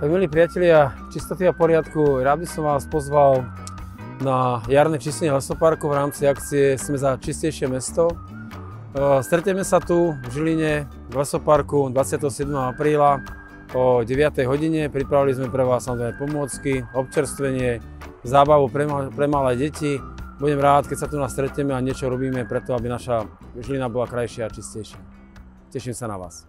Tak milí priatelia čistoty a poriadku, rád by som vás pozval na jarné čistenie lesoparku v rámci akcie Sme za čistejšie mesto. E, stretneme sa tu v Žiline v lesoparku 27. apríla o 9. hodine. Pripravili sme pre vás samozrejme pomôcky, občerstvenie, zábavu pre, ma pre malé deti. Budem rád, keď sa tu nás stretneme a niečo robíme preto, aby naša Žilina bola krajšia a čistejšia. Teším sa na vás.